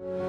you